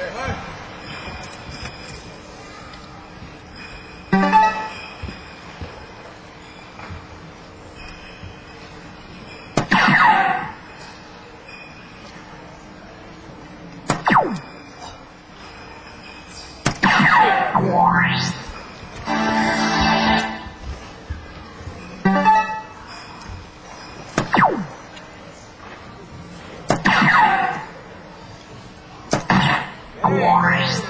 Hey. Bye.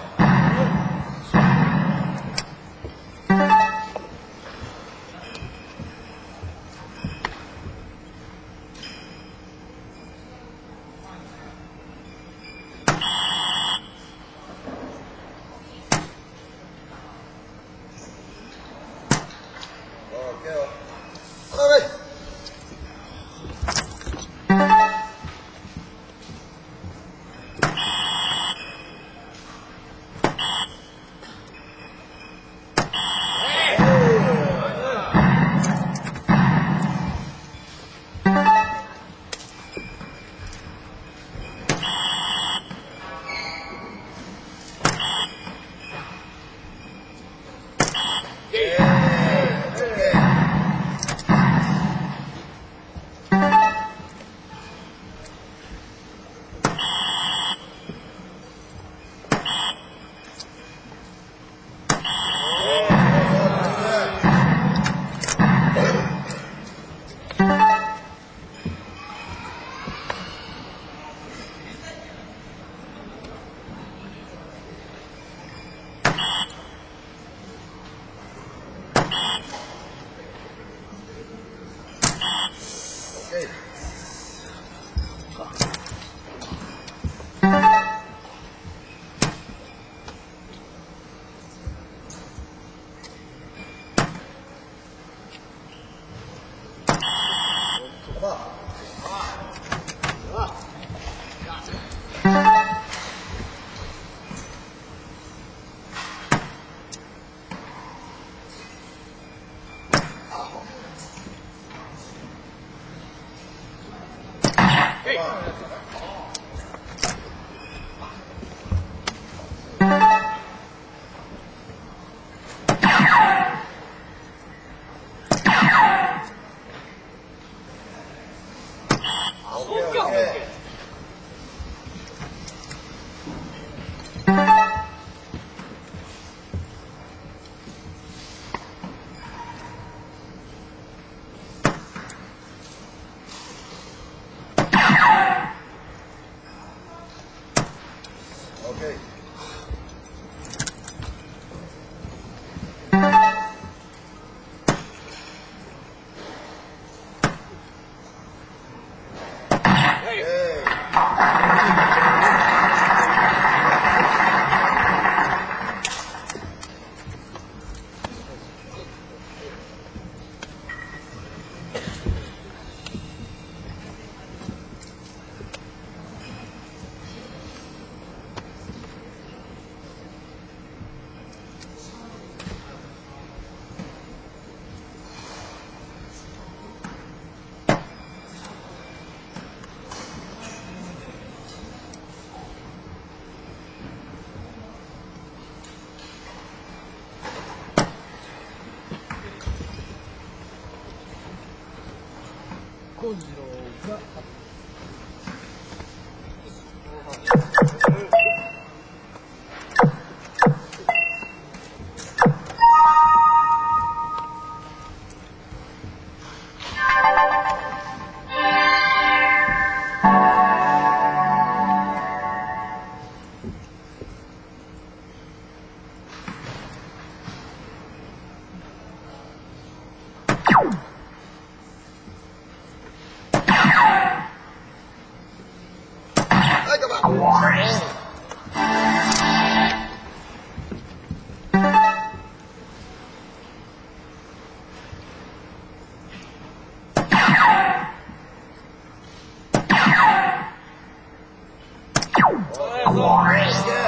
Wars.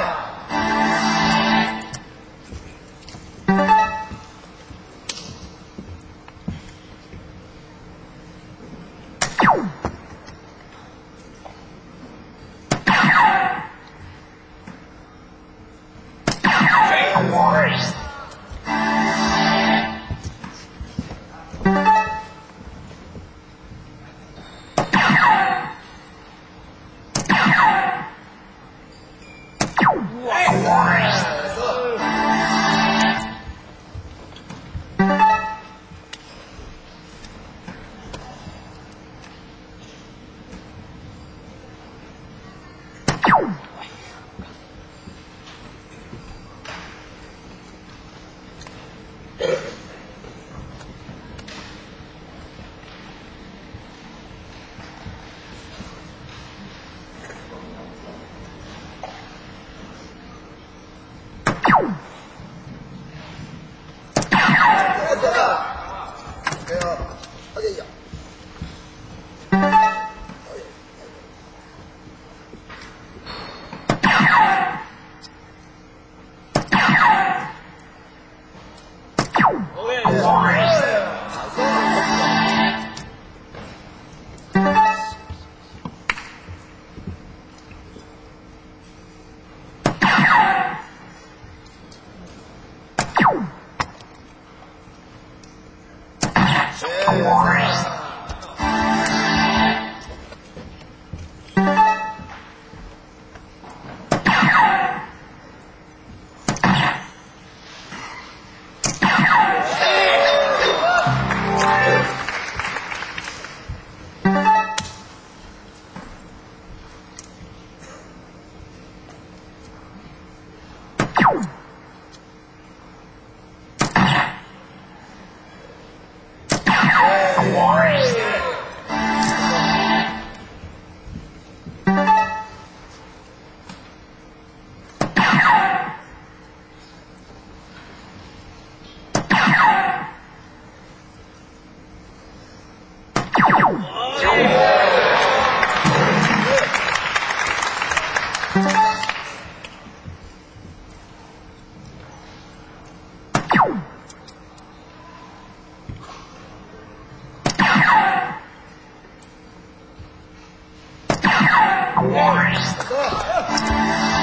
Gostou?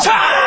しゃー